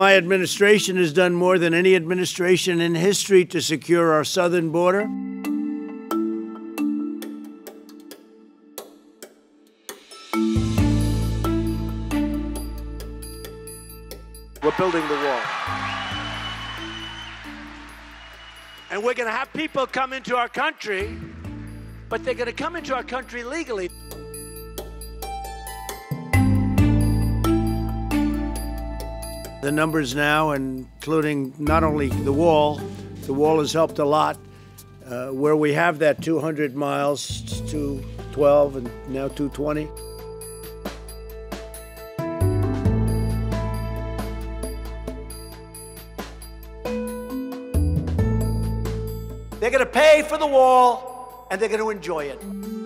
My administration has done more than any administration in history to secure our southern border. We're building the wall. And we're going to have people come into our country, but they're going to come into our country legally. The numbers now, including not only the wall, the wall has helped a lot. Uh, where we have that 200 miles to 12 and now 220. They're going to pay for the wall and they're going to enjoy it.